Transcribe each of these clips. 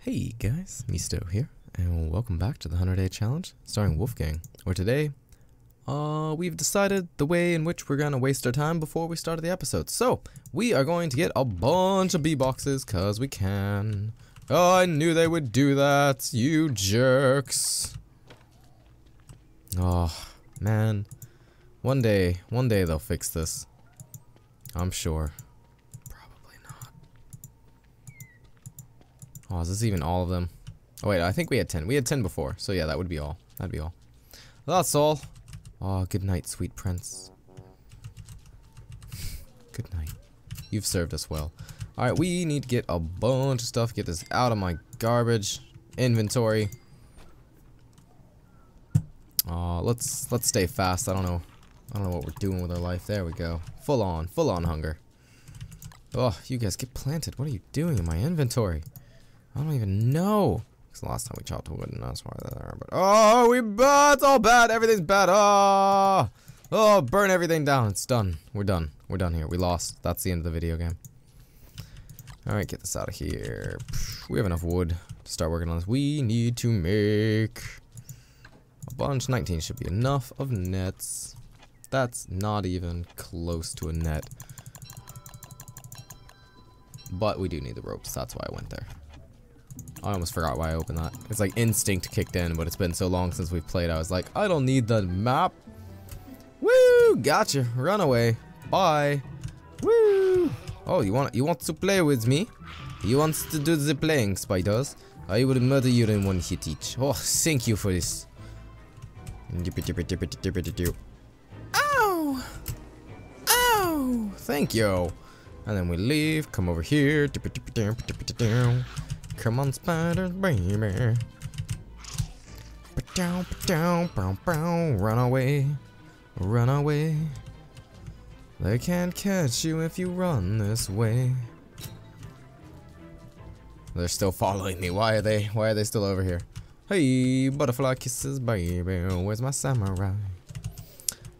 Hey guys, Misuto here, and welcome back to the 100 Day Challenge, starring Wolfgang, where today, uh, we've decided the way in which we're gonna waste our time before we start the episode. So, we are going to get a bunch of bee boxes, cause we can. Oh, I knew they would do that, you jerks. Oh, man. One day, one day they'll fix this. I'm sure. Probably not. Oh, is this even all of them? Oh wait, I think we had 10. We had 10 before, so yeah, that would be all. That'd be all. That's all. Oh, good night, sweet prince. good night. You've served us well. Alright, we need to get a bunch of stuff, get this out of my garbage inventory. Oh, let's let's stay fast. I don't know. I don't know what we're doing with our life. There we go. Full on, full on hunger. Oh, you guys get planted. What are you doing in my inventory? I don't even know. Because the last time we chopped wood and that's why there. But oh, we bad. It's all bad. Everything's bad. Oh, oh, burn everything down. It's done. We're done. We're done here. We lost. That's the end of the video game. All right, get this out of here. We have enough wood to start working on this. We need to make a bunch. 19 should be enough of nets. That's not even close to a net. But we do need the ropes. That's why I went there. I almost forgot why I opened that. It's like instinct kicked in, but it's been so long since we've played. I was like, I don't need the map. Woo! Gotcha. Run away. Bye. Woo! Oh, you want you want to play with me? You want to do the playing, spiders? I will murder you in one hit each. Oh, thank you for this. Ow! Ow! Thank you. And then we leave. Come over here. Come on, spiders, baby. Down, down, brown, brown. Run away. Run away. They can't catch you if you run this way. They're still following me. Why are they? Why are they still over here? Hey, butterfly kisses, baby. Where's my samurai?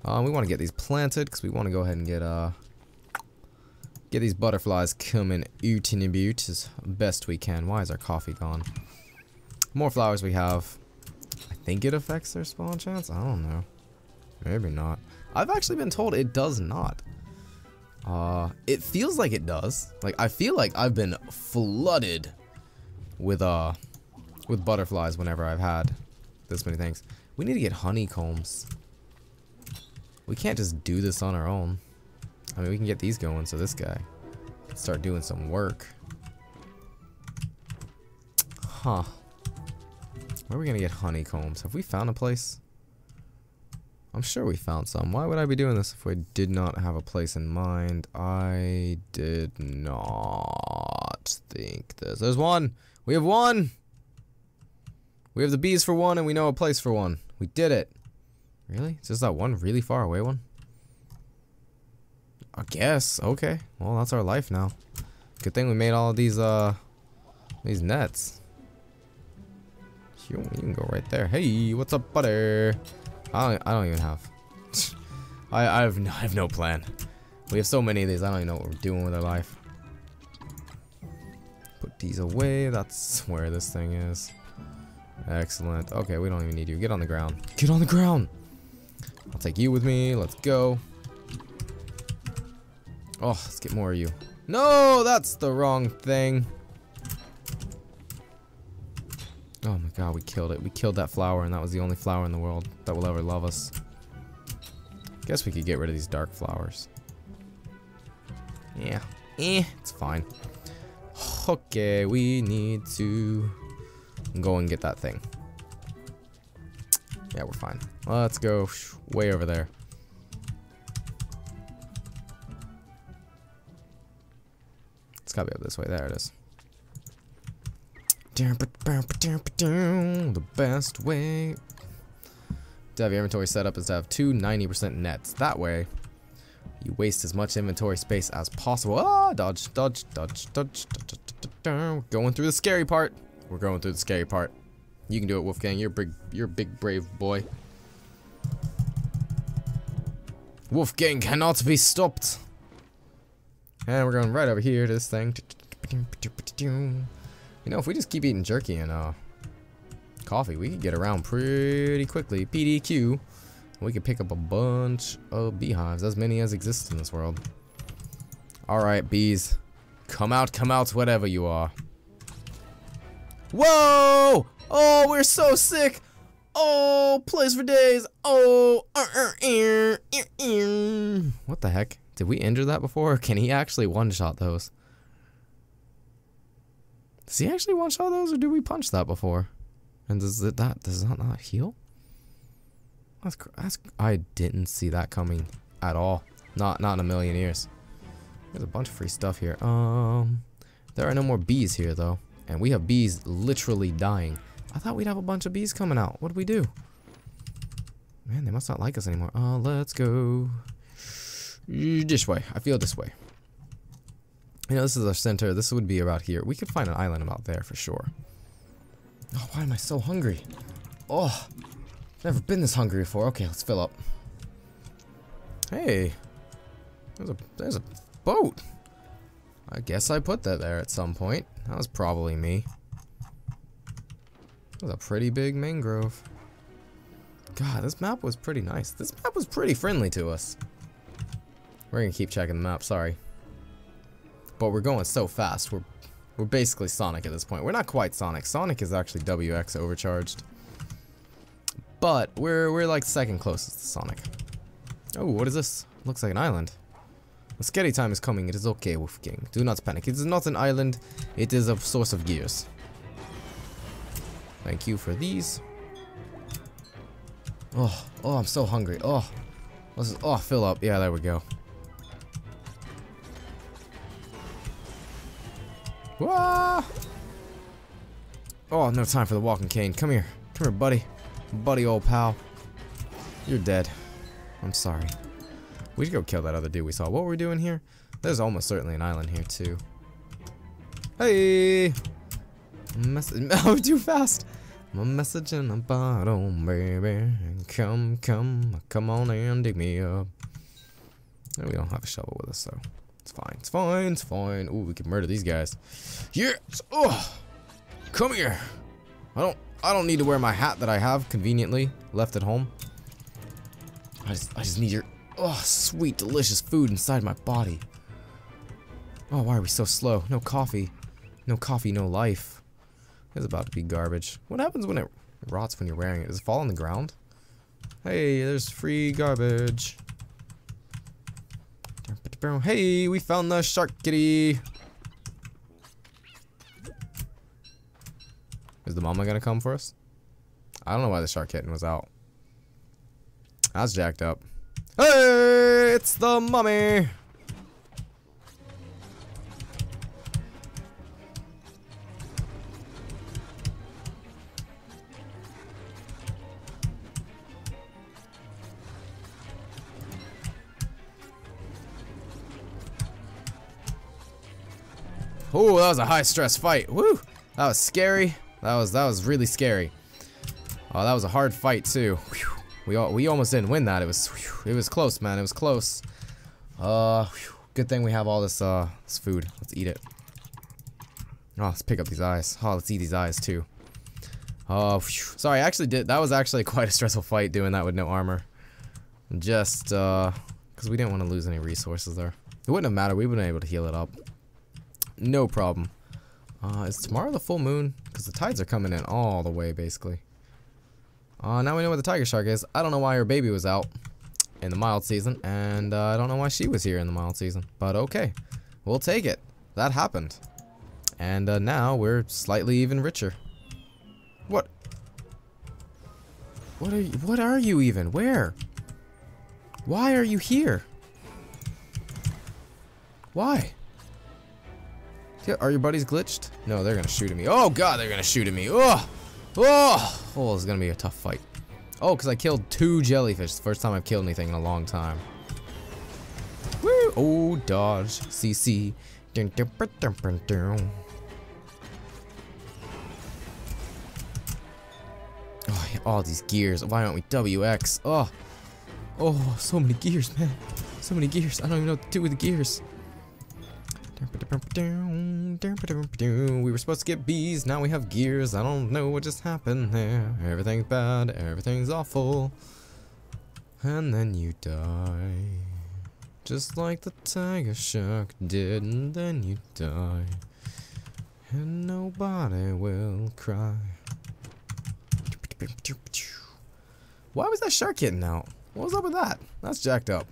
Uh, we want to get these planted because we want to go ahead and get uh get these butterflies coming out and about as best we can. Why is our coffee gone? More flowers we have. I think it affects their spawn chance. I don't know. Maybe not. I've actually been told it does not. Uh, it feels like it does. Like I feel like I've been flooded with uh with butterflies whenever I've had this many things. We need to get honeycombs. We can't just do this on our own. I mean, we can get these going so this guy can start doing some work. Huh. Where are we gonna get honeycombs? Have we found a place? I'm sure we found some. Why would I be doing this if we did not have a place in mind? I did not think this. There's one! We have one! We have the bees for one and we know a place for one. We did it. Really? Is this that one really far away one? I guess. Okay. Well, that's our life now. Good thing we made all these, uh, these nets. You, you can go right there. Hey, what's up, butter? I don't, I don't even have. I, I have, no, I have no plan. We have so many of these. I don't even know what we're doing with our life. Put these away. That's where this thing is. Excellent. Okay, we don't even need you. Get on the ground. Get on the ground! I'll take you with me. Let's go. Oh, let's get more of you. No, that's the wrong thing. Oh my god, we killed it. We killed that flower, and that was the only flower in the world that will ever love us. Guess we could get rid of these dark flowers. Yeah. Eh, it's fine. Okay, we need to go and get that thing. Yeah, we're fine. Let's go way over there. Gotta be up this way. There it is. The best way to have your inventory set up is to have two 90% nets. That way, you waste as much inventory space as possible. Ah, dodge, dodge, dodge, dodge. Going through the scary part. We're going through the scary part. You can do it, Wolfgang. You're big. You're a big, brave boy. Wolfgang cannot be stopped. And we're going right over here to this thing. You know, if we just keep eating jerky and uh, coffee, we could get around pretty quickly. PDQ. We could pick up a bunch of beehives, as many as exist in this world. Alright, bees. Come out, come out, whatever you are. Whoa! Oh, we're so sick! Oh, plays for days. Oh, uh, uh, uh, uh, uh. what the heck? Did we injure that before? Can he actually one-shot those? Does he actually one-shot those, or do we punch that before? And does it that does that not heal? That's that's I didn't see that coming at all. Not not in a million years. There's a bunch of free stuff here. Um, there are no more bees here though, and we have bees literally dying. I thought we'd have a bunch of bees coming out. What do we do? Man, they must not like us anymore. Uh, let's go this way. I feel this way. You know, this is our center. This would be about here. We could find an island about there for sure. Oh, why am I so hungry? Oh, never been this hungry before. Okay, let's fill up. Hey, there's a there's a boat. I guess I put that there at some point. That was probably me. That was a pretty big mangrove. God, this map was pretty nice. This map was pretty friendly to us. We're gonna keep checking the map, sorry. But we're going so fast, we're we're basically Sonic at this point. We're not quite Sonic. Sonic is actually WX overcharged. But we're we're like second closest to Sonic. Oh, what is this? Looks like an island. The scary time is coming. It is okay, Wolfgang. Do not panic. It is not an island. It is a source of gears. Thank you for these. Oh, oh, I'm so hungry. Oh, let's, oh, fill up. Yeah, there we go. Oh, no time for the walking cane. Come here. Come here, buddy. Buddy, old pal. You're dead. I'm sorry. We should go kill that other dude we saw. What were we doing here? There's almost certainly an island here, too. Hey! Message. Oh, too fast! My message in a bottle, baby. Come, come, come on and dig me up. we don't have a shovel with us, so it's fine. It's fine. It's fine. Ooh, we can murder these guys. Yes. Oh, come here. I don't. I don't need to wear my hat that I have conveniently left at home. I just. I just need your. Oh, sweet, delicious food inside my body. Oh, why are we so slow? No coffee. No coffee, no life. It's about to be garbage. What happens when it rots when you're wearing it? Does it fall on the ground? Hey, there's free garbage. Hey, we found the shark kitty. Is the mama gonna come for us? I don't know why the shark kitten was out. That's jacked up. Hey, it's the mummy. Oh, that was a high stress fight. Woo! That was scary. That was that was really scary. Oh, that was a hard fight too. Whew. We all, we almost didn't win that. It was whew, it was close, man. It was close. Uh, whew. good thing we have all this uh this food. Let's eat it. Oh, let's pick up these eyes. Oh, let's eat these eyes too. Oh, sorry. I actually did. That was actually quite a stressful fight doing that with no armor. Just uh, because we didn't want to lose any resources there. It wouldn't have mattered. We would have been able to heal it up. No problem. Uh, is tomorrow the full moon? Because the tides are coming in all the way, basically. Uh, now we know where the tiger shark is. I don't know why her baby was out in the mild season, and uh, I don't know why she was here in the mild season. But okay, we'll take it. That happened. And uh, now we're slightly even richer. What? What are you, what are you even? Where? Why are you here? Why? Are your buddies glitched? No, they're gonna shoot at me. Oh god, they're gonna shoot at me. Oh, oh, oh, it's gonna be a tough fight. Oh, because I killed two jellyfish. The first time I've killed anything in a long time. Woo! Oh, dodge. CC. Dun, dun, dun, dun, Oh, all these gears. Why aren't we WX? Oh, oh, so many gears, man. So many gears. I don't even know what to do with the gears. We were supposed to get bees, now we have gears. I don't know what just happened there. Everything's bad, everything's awful. And then you die. Just like the tiger shark did, and then you die. And nobody will cry. Why was that shark getting out? What was up with that? That's jacked up.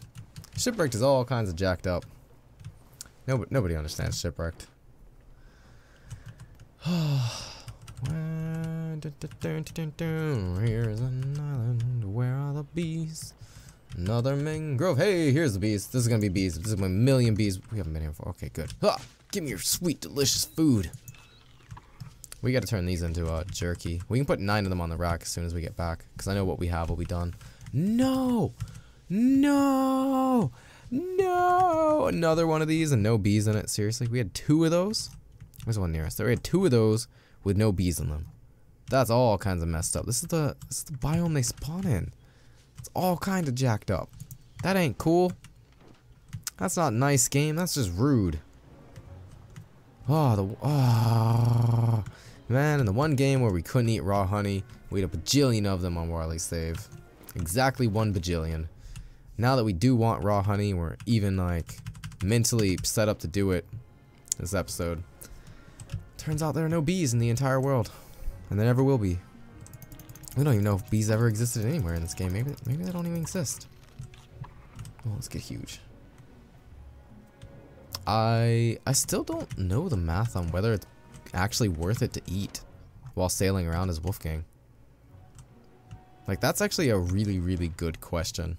Shipwrecked is all kinds of jacked up. Nobody, nobody understands shipwrecked. Here's an island. Where are the bees? Another mangrove. Hey, here's the bees. This is gonna be bees. This is my million bees. We haven't been here before. Okay, good. Ah, give me your sweet, delicious food. We gotta turn these into uh, jerky. We can put nine of them on the rack as soon as we get back. Because I know what we have will be done. No! No! No! Another one of these and no bees in it. Seriously? We had two of those? There's the one nearest? There we had two of those with no bees in them. That's all kinds of messed up. This is the this is the biome they spawn in. It's all kind of jacked up. That ain't cool. That's not nice game. That's just rude. Oh, the oh, man! In the one game where we couldn't eat raw honey, we had a bajillion of them on Warly Save. Exactly one bajillion. Now that we do want raw honey, we're even like mentally set up to do it. This episode. Turns out there are no bees in the entire world. And there never will be. We don't even know if bees ever existed anywhere in this game. Maybe maybe they don't even exist. Well, let's get huge. I I still don't know the math on whether it's actually worth it to eat while sailing around as Wolfgang. Like that's actually a really really good question.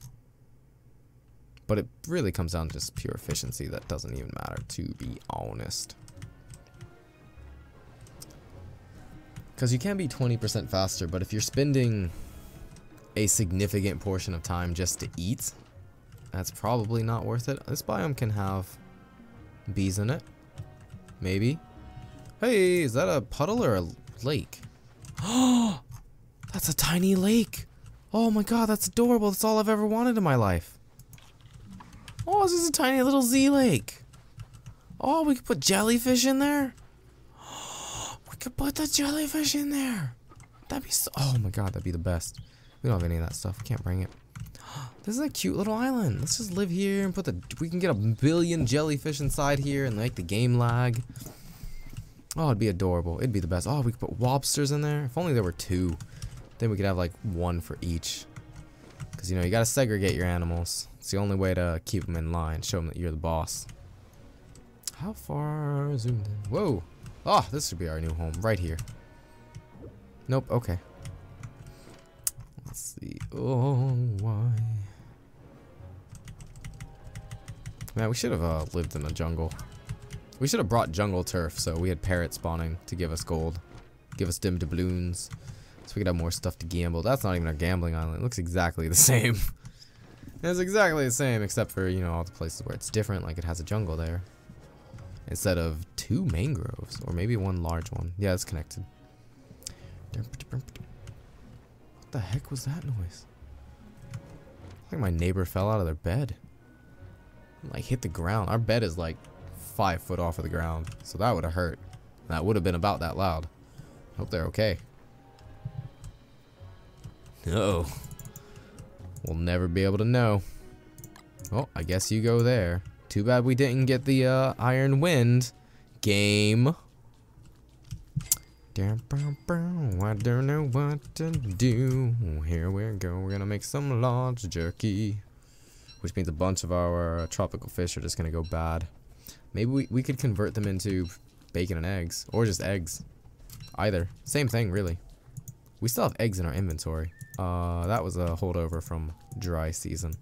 But it really comes down to just pure efficiency that doesn't even matter to be honest. Because you can be 20% faster, but if you're spending a significant portion of time just to eat, that's probably not worth it. This biome can have bees in it. Maybe. Hey, is that a puddle or a lake? Oh, that's a tiny lake. Oh my god, that's adorable. That's all I've ever wanted in my life. Oh, this is a tiny little Z lake. Oh, we could put jellyfish in there we could put the jellyfish in there. That'd be so. Oh my god, that'd be the best. We don't have any of that stuff. We can't bring it. This is a cute little island. Let's just live here and put the. We can get a billion jellyfish inside here and make the game lag. Oh, it'd be adorable. It'd be the best. Oh, we could put lobsters in there. If only there were two. Then we could have like one for each. Because, you know, you got to segregate your animals. It's the only way to keep them in line. Show them that you're the boss. How far zoomed in? Whoa. Oh, this should be our new home, right here. Nope, okay. Let's see. Oh, why? Man, we should have uh, lived in a jungle. We should have brought jungle turf so we had parrots spawning to give us gold. Give us dim doubloons. So we could have more stuff to gamble. That's not even a gambling island. It looks exactly the same. it's exactly the same except for, you know, all the places where it's different. Like it has a jungle there instead of two mangroves or maybe one large one. Yeah, it's connected. What the heck was that noise? I think my neighbor fell out of their bed. Like hit the ground. Our bed is like five foot off of the ground. So that would have hurt. That would have been about that loud. Hope they're okay. No. We'll never be able to know. Oh, I guess you go there. Too bad we didn't get the uh, Iron Wind game. I don't know what to do. Here we go. We're gonna make some large jerky. Which means a bunch of our uh, tropical fish are just gonna go bad. Maybe we, we could convert them into bacon and eggs. Or just eggs. Either. Same thing, really. We still have eggs in our inventory. Uh, that was a holdover from dry season.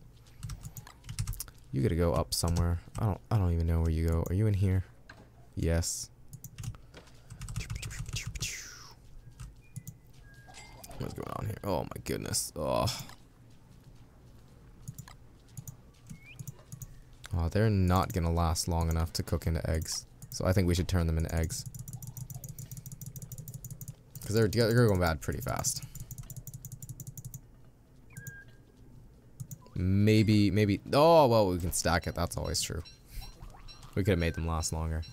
You gotta go up somewhere. I don't I don't even know where you go. Are you in here? Yes. What's going on here? Oh my goodness. Oh. Oh, they're not gonna last long enough to cook into eggs. So I think we should turn them into eggs. Because they're, they're going bad pretty fast. Maybe, maybe. Oh, well, we can stack it. That's always true. We could have made them last longer.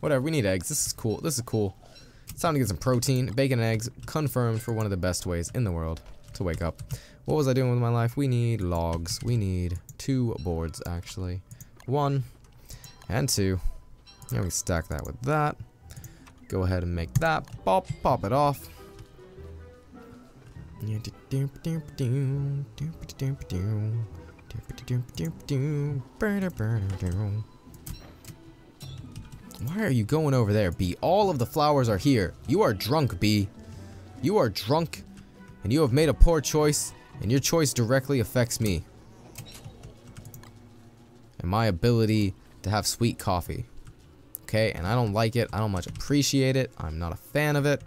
Whatever, we need eggs. This is cool. This is cool. It's time to get some protein. Bacon and eggs confirmed for one of the best ways in the world to wake up. What was I doing with my life? We need logs. We need two boards, actually. One and two. Yeah, we stack that with that. Go ahead and make that. Pop, pop it off. Why are you going over there, B? All of the flowers are here. You are drunk, B. You are drunk, and you have made a poor choice, and your choice directly affects me. And my ability to have sweet coffee. Okay, and I don't like it. I don't much appreciate it. I'm not a fan of it.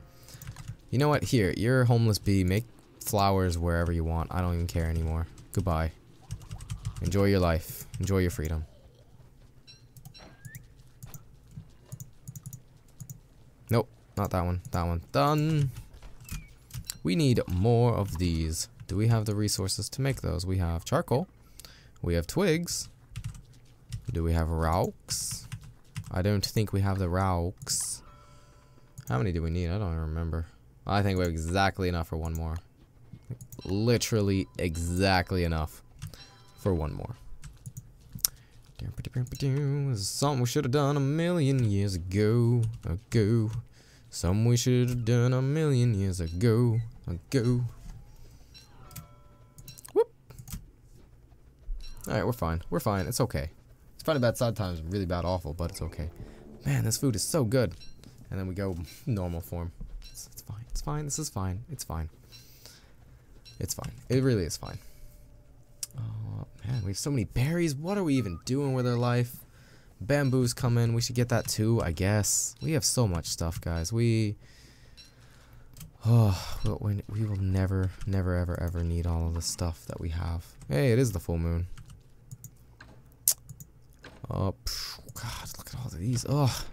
You know what? Here, you're homeless bee. Make flowers wherever you want. I don't even care anymore. Goodbye. Enjoy your life. Enjoy your freedom. Nope, not that one. That one. Done. We need more of these. Do we have the resources to make those? We have charcoal. We have twigs. Do we have rocks? I don't think we have the rocks. How many do we need? I don't remember. I think we have exactly enough for one more. Literally exactly enough for one more. Something we should have done a million years ago. Ago. Something we should have done a million years ago. Ago. Whoop. Alright, we're fine. We're fine. It's okay. It's fine bad sad times, really bad awful, but it's okay. Man, this food is so good. And then we go normal form. It's, it's fine. It's fine. This is fine. It's fine. It's fine. It really is fine. Oh, man, we have so many berries. What are we even doing with our life? Bamboo's coming. We should get that too, I guess. We have so much stuff, guys. We... Oh, we, we will never, never, ever, ever need all of the stuff that we have. Hey, it is the full moon. Oh, God, look at all of these. Oh,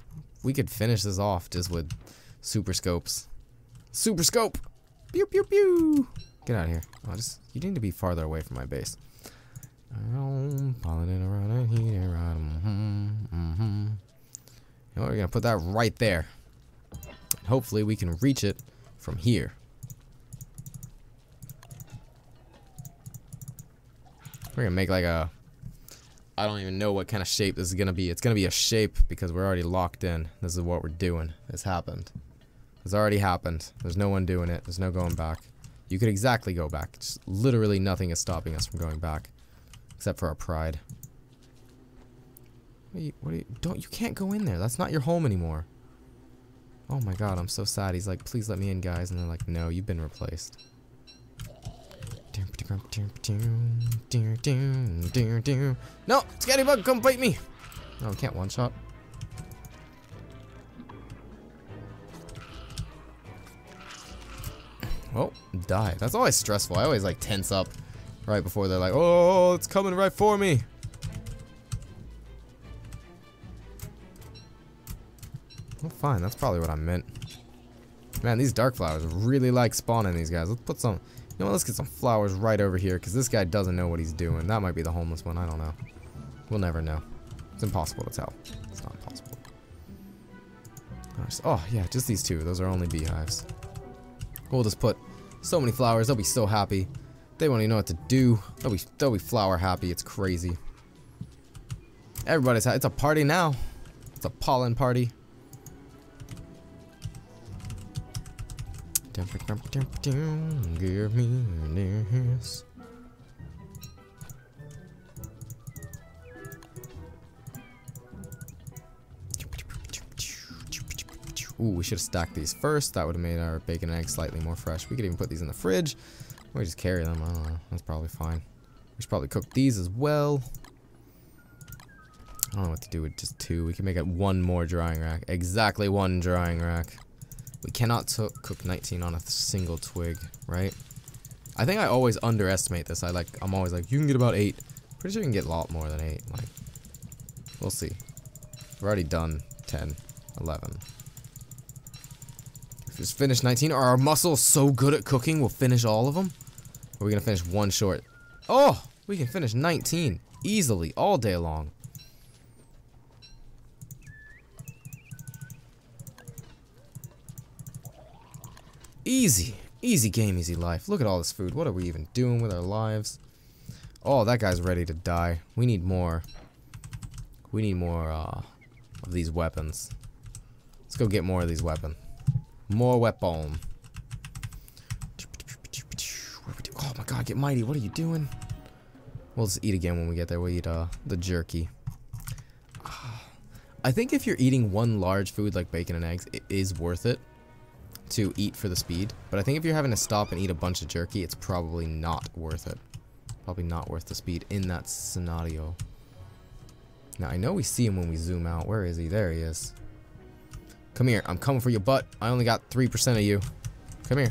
we could finish this off just with super scopes. Super scope! Pew, pew, pew! Get out of here. Oh, just, you need to be farther away from my base. Mm-hmm, mm-hmm. Know, we're gonna put that right there. Hopefully we can reach it from here. We're gonna make like a I don't even know what kind of shape this is gonna be. It's gonna be a shape because we're already locked in. This is what we're doing. This happened. This already happened. There's no one doing it. There's no going back. You could exactly go back. Literally nothing is stopping us from going back. Except for our pride. What you, what you, don't, you can't go in there. That's not your home anymore. Oh my god, I'm so sad. He's like, please let me in, guys. And they're like, no, you've been replaced. No! Scallywag, come bite me! Oh, no, can't one-shot. Oh, die. That's always stressful. I always like tense up right before they're like, oh, it's coming right for me. Well, fine. That's probably what I meant. Man, these dark flowers really like spawning these guys. Let's put some... You know what, let's get some flowers right over here, because this guy doesn't know what he's doing. That might be the homeless one. I don't know. We'll never know. It's impossible to tell. It's not impossible. Oh, yeah, just these two. Those are only beehives. We'll just put so many flowers. They'll be so happy. They won't even know what to do. They'll be, they'll be flower happy. It's crazy. Everybody's It's a party now. It's a pollen party. Give me this. Ooh, we should have stacked these first. That would have made our bacon and eggs slightly more fresh. We could even put these in the fridge. Or just carry them. I don't know. That's probably fine. We should probably cook these as well. I don't know what to do with just two. We can make it one more drying rack. Exactly one drying rack. We cannot cook 19 on a single twig, right? I think I always underestimate this. I like, I'm always like, you can get about eight. Pretty sure you can get a lot more than eight. Like, we'll see. We've already done 10, 11. Just finish 19. Are our muscles so good at cooking we'll finish all of them? Or are we gonna finish one short? Oh! We can finish 19. Easily. All day long. Easy. Easy game, easy life. Look at all this food. What are we even doing with our lives? Oh, that guy's ready to die. We need more. We need more uh, of these weapons. Let's go get more of these weapons. More weapon. Oh my god, get mighty. What are you doing? We'll just eat again when we get there. We'll eat uh, the jerky. I think if you're eating one large food like bacon and eggs, it is worth it to eat for the speed. But I think if you're having to stop and eat a bunch of jerky, it's probably not worth it. Probably not worth the speed in that scenario. Now, I know we see him when we zoom out. Where is he? There he is. Come here. I'm coming for your butt. I only got 3% of you. Come here.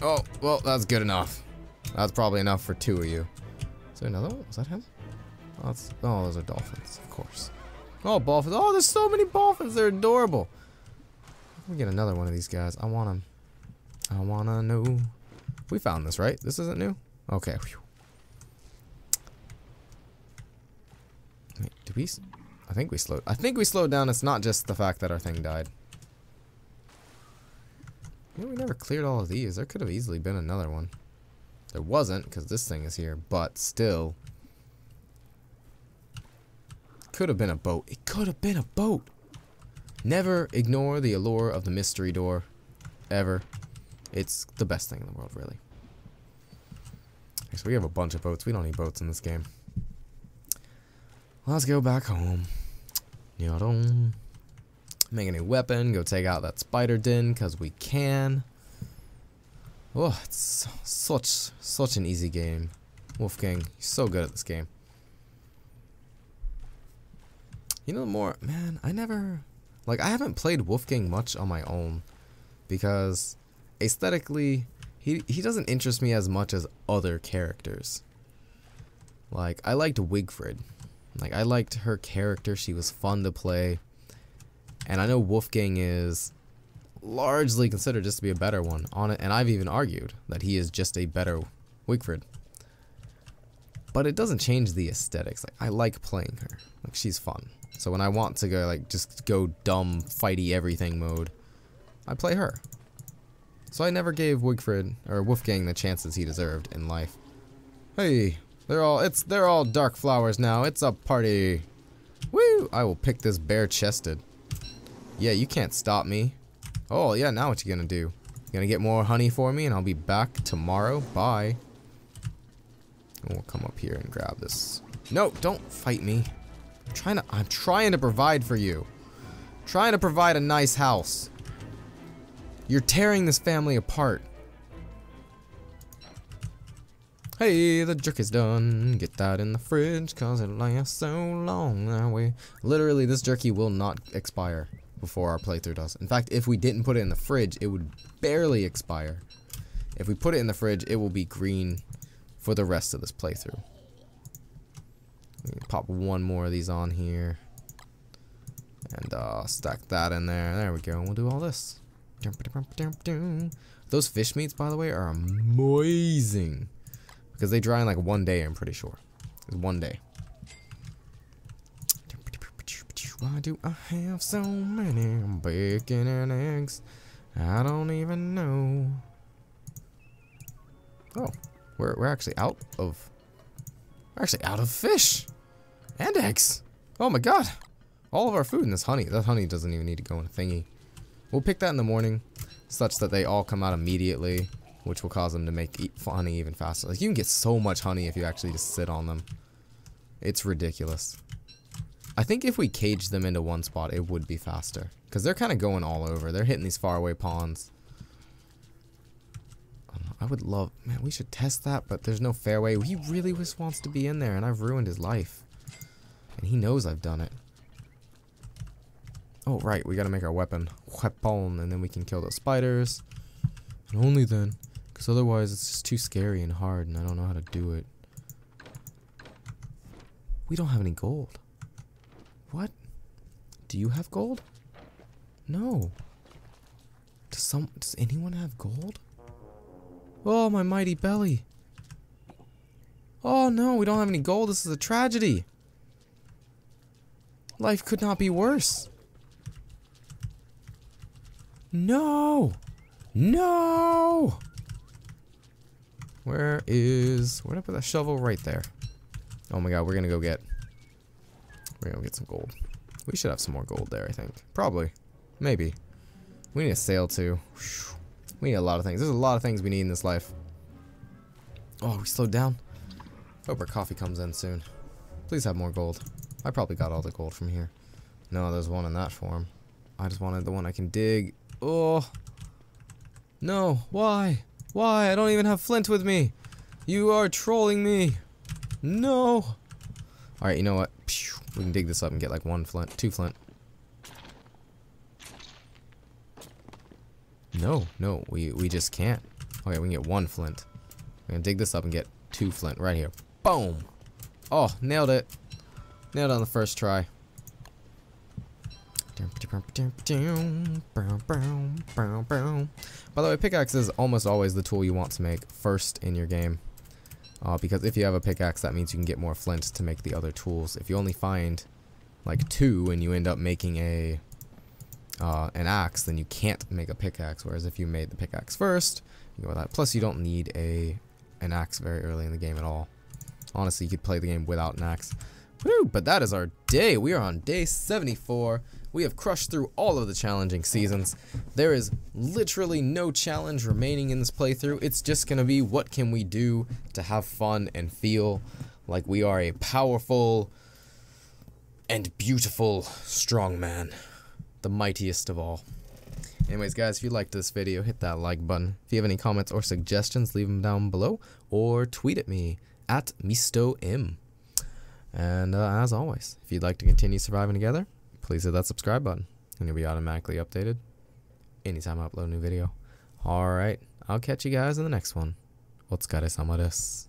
Oh, well, that's good enough. That's probably enough for two of you. Is there another one? Was that him? Oh, that's, oh those are dolphins, of course. Oh, dolphins. Oh, there's so many dolphins. They're adorable. Let me get another one of these guys. I want them. I want to know. We found this, right? This isn't new? Okay. Wait, did we... I think we slowed... I think we slowed down. It's not just the fact that our thing died. You know, we never cleared all of these. There could have easily been another one. There wasn't, because this thing is here. But still... Could have been a boat. It could have been a boat. Never ignore the allure of the mystery door. Ever. It's the best thing in the world, really. So we have a bunch of boats. We don't need boats in this game. Let's go back home. Make a new weapon. Go take out that spider den, because we can. Oh, it's such, such an easy game. Wolfgang, so good at this game. You know, more, man, I never, like, I haven't played Wolfgang much on my own because aesthetically, he, he doesn't interest me as much as other characters. Like, I liked Wigfrid. Like, I liked her character. She was fun to play. And I know Wolfgang is largely considered just to be a better one on it. And I've even argued that he is just a better Wigfrid. But it doesn't change the aesthetics. Like, I like playing her. Like, she's fun. So when I want to go like just go dumb fighty everything mode, I play her. So I never gave Wigfrid or Wolfgang the chances he deserved in life. Hey, they're all it's they're all dark flowers now. It's a party. Woo! I will pick this bare chested. Yeah, you can't stop me. Oh yeah, now what you gonna do? You gonna get more honey for me and I'll be back tomorrow. Bye. And we'll come up here and grab this. No, don't fight me. I'm trying to I'm trying to provide for you. I'm trying to provide a nice house. You're tearing this family apart. Hey, the jerk is done. Get that in the fridge, cause it lasts so long that way. Literally, this jerky will not expire before our playthrough does. In fact, if we didn't put it in the fridge, it would barely expire. If we put it in the fridge, it will be green for the rest of this playthrough. Pop one more of these on here. And uh, stack that in there. There we go. And we'll do all this. Those fish meats, by the way, are amazing. Because they dry in like one day, I'm pretty sure. It's one day. Why do I have so many bacon and eggs? I don't even know. Oh, we're, we're actually out of... We're actually out of fish. And eggs. Oh my god. All of our food in this honey. That honey doesn't even need to go in a thingy. We'll pick that in the morning, such that they all come out immediately, which will cause them to make honey even faster. Like, you can get so much honey if you actually just sit on them. It's ridiculous. I think if we cage them into one spot, it would be faster. Because they're kind of going all over. They're hitting these faraway ponds. I would love... Man, we should test that, but there's no fairway. He really just wants to be in there, and I've ruined his life. And he knows I've done it. Oh, right. We gotta make our weapon. Weapon. And then we can kill those spiders. And only then. Because otherwise it's just too scary and hard and I don't know how to do it. We don't have any gold. What? Do you have gold? No. Does some does anyone have gold? Oh, my mighty belly. Oh no, we don't have any gold. This is a tragedy. Life could not be worse. No! No! Where is... Where'd I put that shovel? Right there. Oh my god, we're gonna go get... We're gonna get some gold. We should have some more gold there, I think. Probably. Maybe. We need a sail, too. We need a lot of things. There's a lot of things we need in this life. Oh, we slowed down? Hope our coffee comes in soon. Please have more gold. I probably got all the gold from here. No, there's one in that form. I just wanted the one I can dig. Oh. No. Why? Why? I don't even have flint with me. You are trolling me. No. Alright, you know what? We can dig this up and get like one flint. Two flint. No, no, we, we just can't. Okay, we can get one flint. We're gonna dig this up and get two flint right here. Boom! Oh, nailed it. Nailed it on the first try. By the way, pickaxe is almost always the tool you want to make first in your game. Uh, because if you have a pickaxe, that means you can get more flint to make the other tools. If you only find like two and you end up making a uh, an axe, then you can't make a pickaxe. Whereas if you made the pickaxe first, you that. Plus, you don't need a an axe very early in the game at all. Honestly, you could play the game without an axe. Woo, but that is our day. We are on day 74. We have crushed through all of the challenging seasons. There is literally no challenge remaining in this playthrough. It's just going to be what can we do to have fun and feel like we are a powerful and beautiful strong man. The mightiest of all. Anyways, guys, if you liked this video, hit that like button. If you have any comments or suggestions, leave them down below or tweet at me at MisutoM. And uh, as always, if you'd like to continue surviving together, please hit that subscribe button and you'll be automatically updated anytime I upload a new video. Alright, I'll catch you guys in the next one. お疲れ様です。